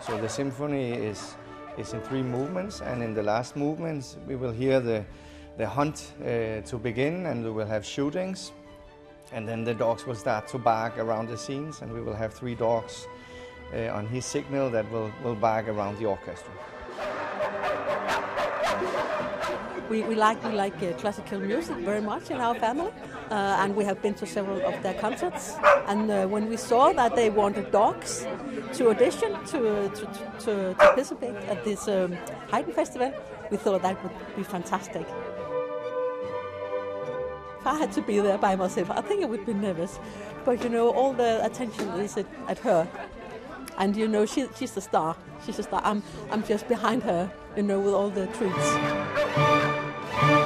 So the symphony is, is in three movements, and in the last movements we will hear the, the hunt uh, to begin, and we will have shootings, and then the dogs will start to bark around the scenes, and we will have three dogs uh, on his signal that will, will bark around the orchestra. We, we like we like uh, classical music very much in our family, uh, and we have been to several of their concerts. And uh, when we saw that they wanted dogs to audition to to, to, to participate at this um, Haydn festival, we thought that would be fantastic. If I had to be there by myself, I think I would be nervous. But you know, all the attention is at, at her, and you know, she, she's the star. She's the star. I'm I'm just behind her, you know, with all the treats.